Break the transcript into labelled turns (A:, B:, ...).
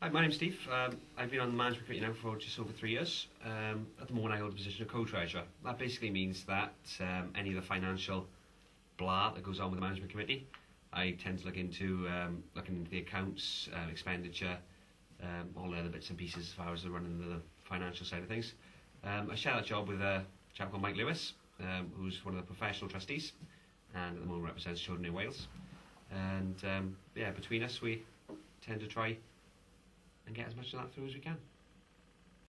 A: Hi, my name's Steve. Um, I've been on the management committee now for just over three years. Um, at the moment, I hold the position of co-treasurer. That basically means that um, any of the financial blah that goes on with the management committee, I tend to look into um, looking into the accounts, uh, expenditure, um, all the other bits and pieces as far as the running the financial side of things. Um, I share that job with a chap called Mike Lewis, um, who's one of the professional trustees, and at the moment represents Children in Wales. And um, yeah, between us, we tend to try and get as much of that through as we can.